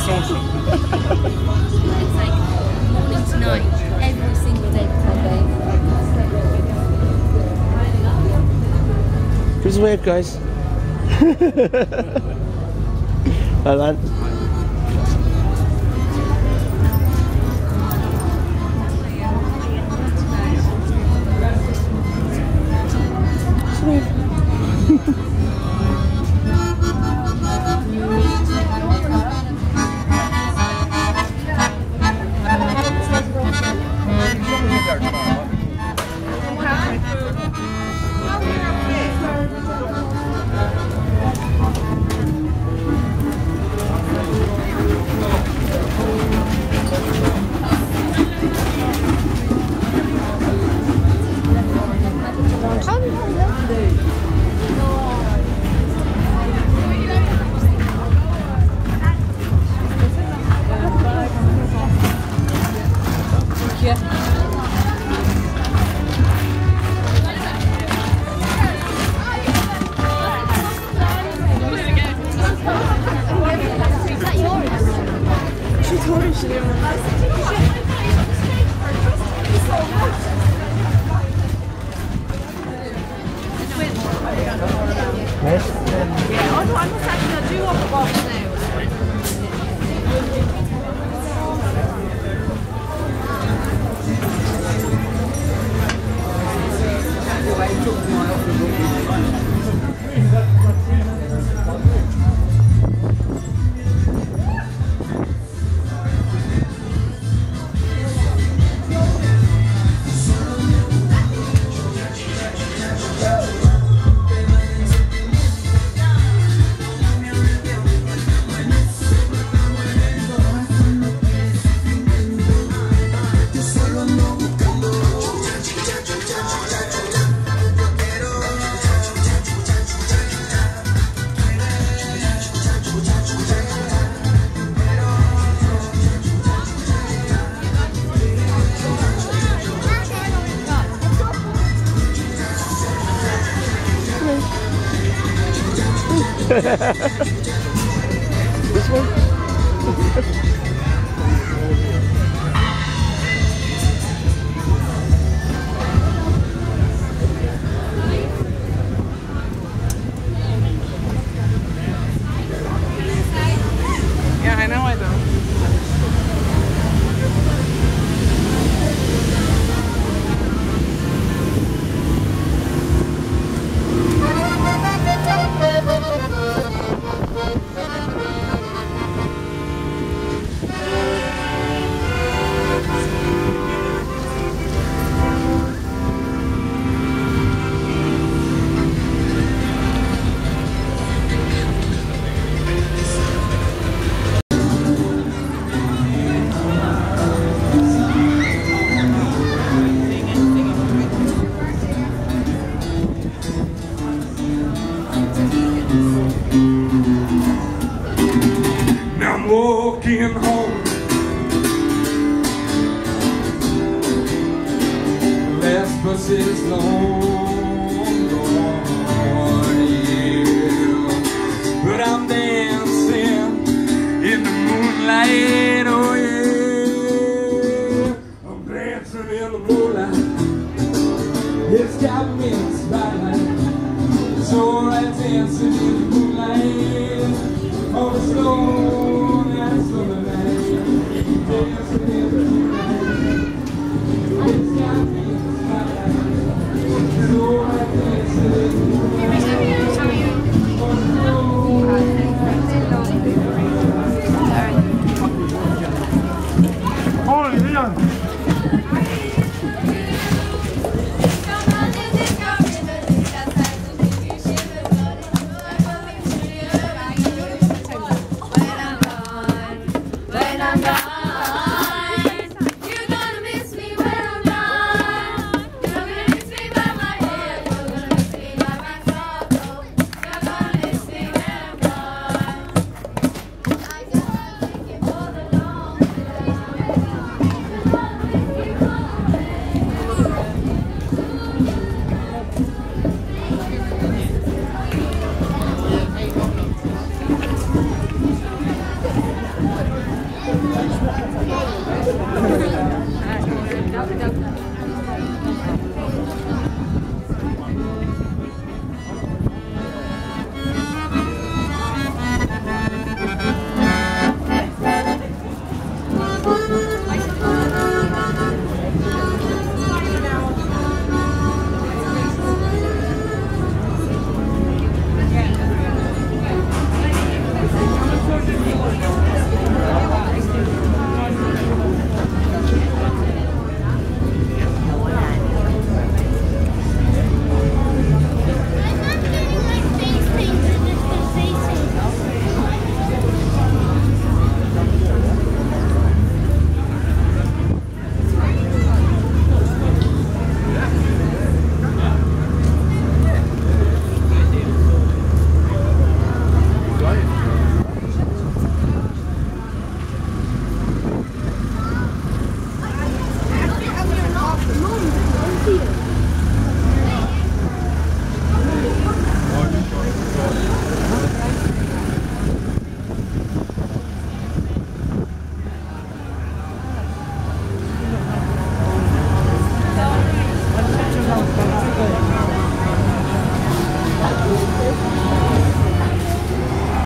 it's awesome. morning wave, guys. Bye, man. 没事。哦，这完全下去了，追我。this one? Walking home. Last bus is long gone, yeah. But I'm dancing in the moonlight, oh yeah. I'm dancing in the moonlight. It's got me in the spotlight. So I dancing in the moonlight. In the moonlight. Thank you.